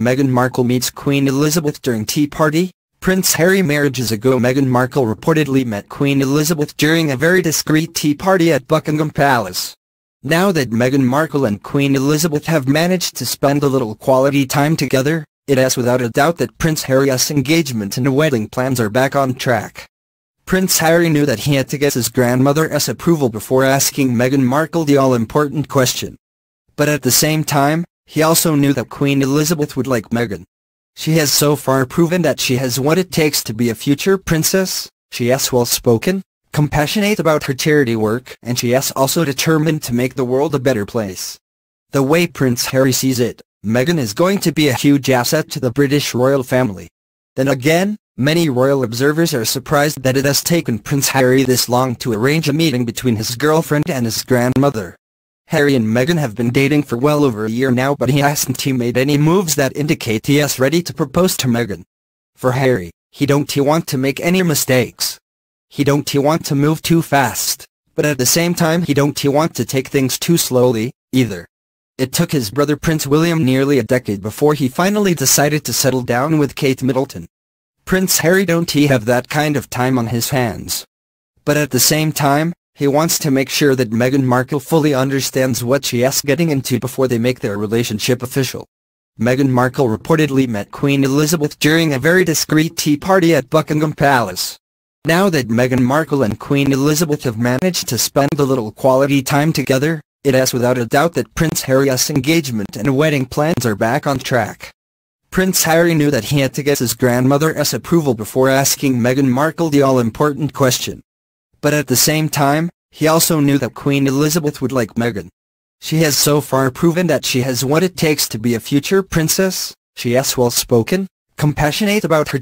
Meghan Markle meets Queen Elizabeth during Tea Party. Prince Harry marriages ago Meghan Markle reportedly met Queen Elizabeth during a very discreet tea party at Buckingham Palace. Now that Meghan Markle and Queen Elizabeth have managed to spend a little quality time together, it is without a doubt that Prince Harry's engagement and wedding plans are back on track. Prince Harry knew that he had to get his grandmother's approval before asking Meghan Markle the all-important question. But at the same time, he also knew that Queen Elizabeth would like Meghan. She has so far proven that she has what it takes to be a future princess, she is well-spoken, compassionate about her charity work, and she is also determined to make the world a better place. The way Prince Harry sees it, Meghan is going to be a huge asset to the British royal family. Then again, many royal observers are surprised that it has taken Prince Harry this long to arrange a meeting between his girlfriend and his grandmother. Harry and Meghan have been dating for well over a year now but he hasn't he made any moves that indicate he is ready to propose to Meghan. For Harry, he don't he want to make any mistakes. He don't he want to move too fast, but at the same time he don't he want to take things too slowly, either. It took his brother Prince William nearly a decade before he finally decided to settle down with Kate Middleton. Prince Harry don't he have that kind of time on his hands. But at the same time, he wants to make sure that Meghan Markle fully understands what she is getting into before they make their relationship official. Meghan Markle reportedly met Queen Elizabeth during a very discreet tea party at Buckingham Palace. Now that Meghan Markle and Queen Elizabeth have managed to spend a little quality time together, it is without a doubt that Prince Harry's engagement and wedding plans are back on track. Prince Harry knew that he had to get his grandmother's approval before asking Meghan Markle the all-important question. But at the same time, he also knew that Queen Elizabeth would like Meghan. She has so far proven that she has what it takes to be a future princess, she is well-spoken, compassionate about her